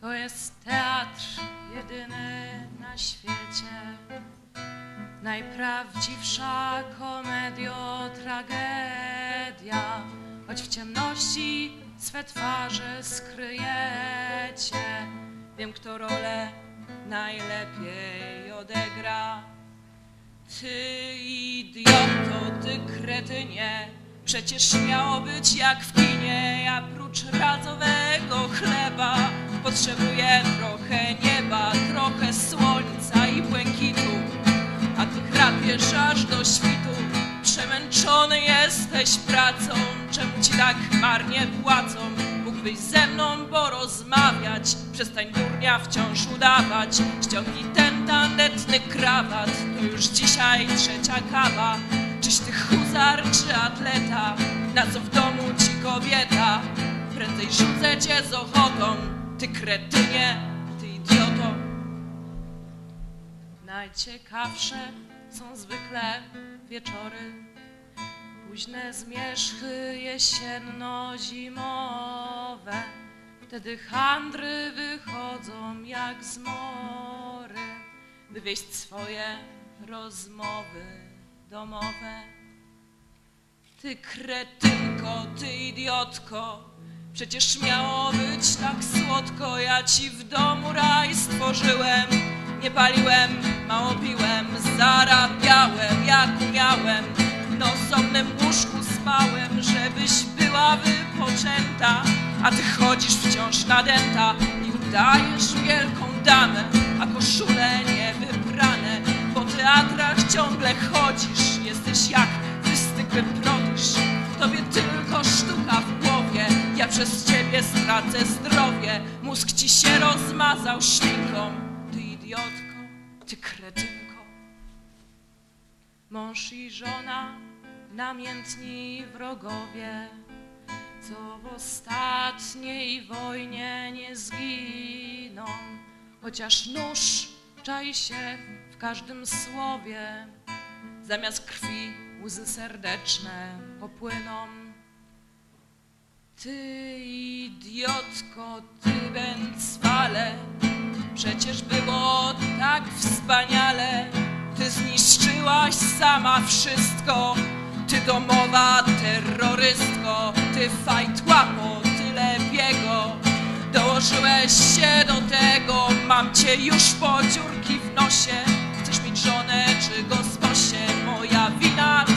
To jest teatr jedyny na świecie. Najprawdziwsza komedio tragedia, choć w ciemności swe twarze skryjecie. Wiem, kto rolę najlepiej odegra. Ty idioto, ty kretynie, przecież miało być jak w kinie. Ja prócz radzowego chleba potrzebuję trochę nieba, trochę słońca i błękitu. A ty chrapiesz aż do świtu, przemęczony jesteś pracą. Czemu ci tak marnie płacą? Mógłbyś ze mną porozmawiać, przestań durnia wciąż udawać. Ściągnij ten tandetny krawat, to już dzisiaj trzecia kawa. Czyś ty huzar czy atleta, na co w domu ci kobieta? Prędzej rzucę cię z ochotą, ty kretynie, ty idioto. Najciekawsze są zwykle wieczory, późne zmierzchy jesienno-zimowe. Wtedy handry wychodzą jak z mory, by wieść swoje rozmowy domowe. Ty kretynko, ty idiotko, przecież miało być tak słodko. Ja ci w domu raj stworzyłem, nie paliłem, mało piłem, zarabiałem jak umiałem. Na osobnym łóżku spałem, żebyś była wypoczęta, a ty chodzisz wciąż nadęta i udajesz wielką damę, a koszule niewyprane. Po teatrach ciągle chodzisz, jesteś jak wystygły prodyż. Tobie tylko przez ciebie stracę zdrowie. Mózg ci się rozmazał szminką, ty idiotko, ty kretynko. Mąż i żona, namiętni wrogowie, co w ostatniej wojnie nie zginą, chociaż nóż czai się w każdym słowie, zamiast krwi łzy serdeczne popłyną. Ty idiotko, ty bęcwale, przecież było tak wspaniale, ty zniszczyłaś sama wszystko, ty domowa terrorystko, ty fajtłapo, tyle biego. Dołożyłeś się do tego, mam cię już po dziurki w nosie. Chcesz mieć żonę czy gosposię, moja wina.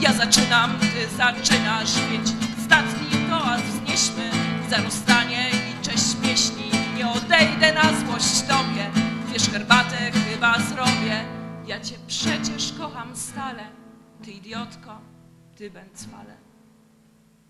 Ja zaczynam, ty zaczynasz, więc ostatni toast wznieśmy za rozstanie i cześć pieśni. Nie odejdę na złość tobie, wiesz herbatę chyba zrobię. Ja cię przecież kocham stale, ty idiotko, ty bęcwale.